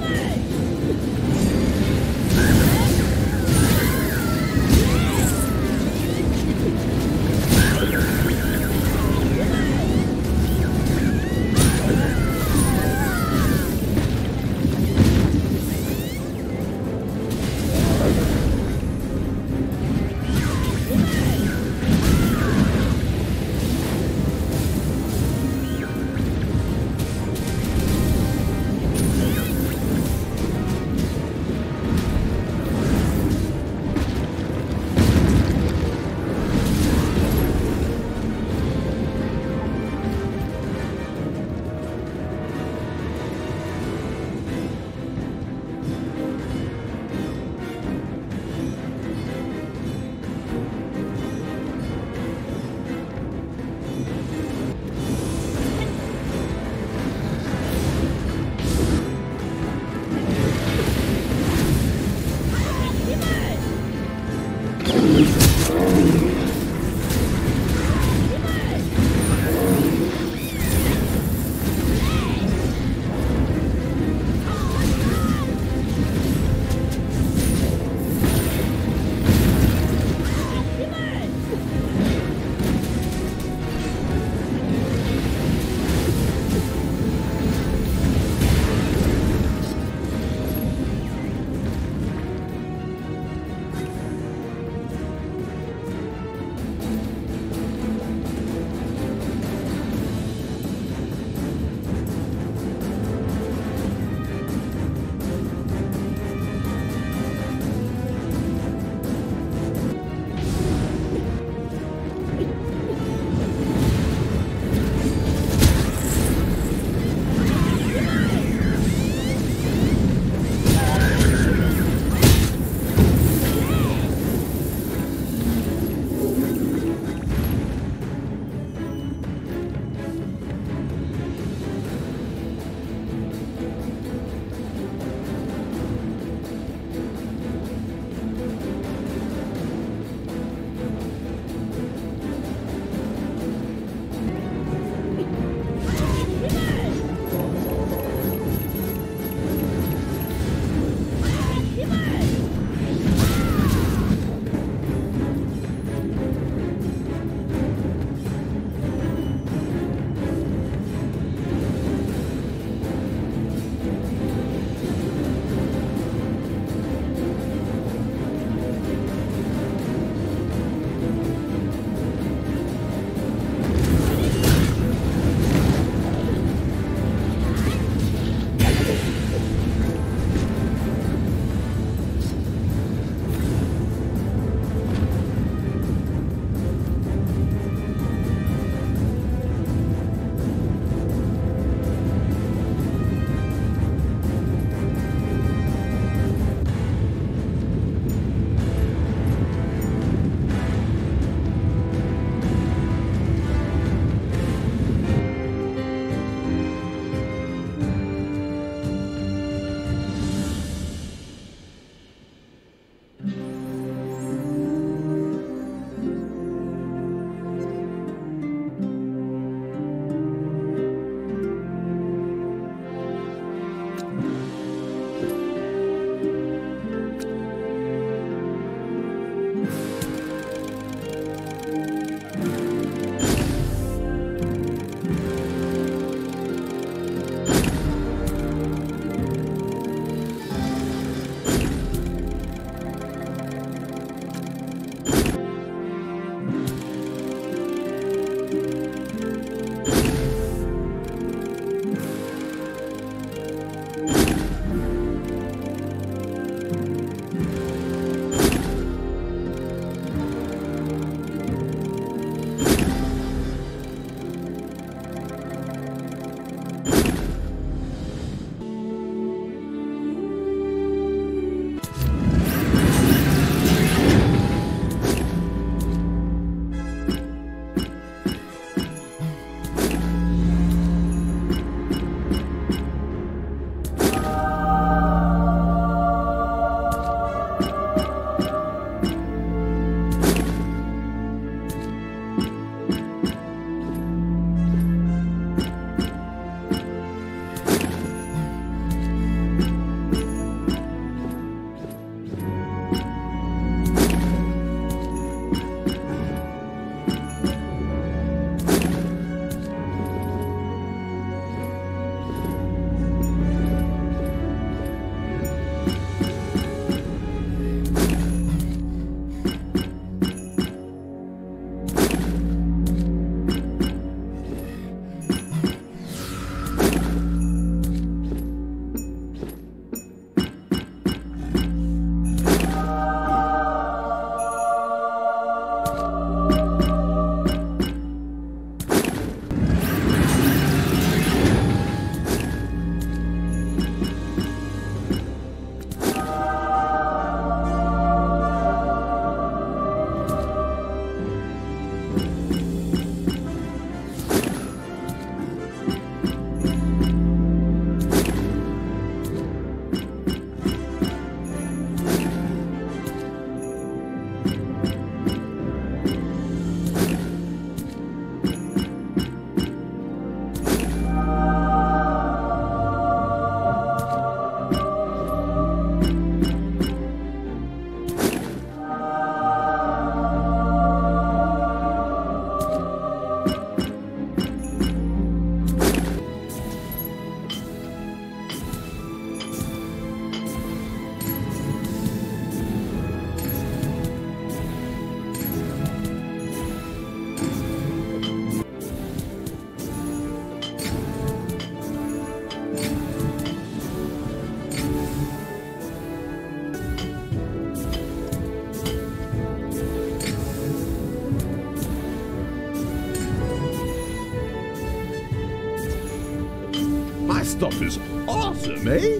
Hey! My stuff is awesome, eh?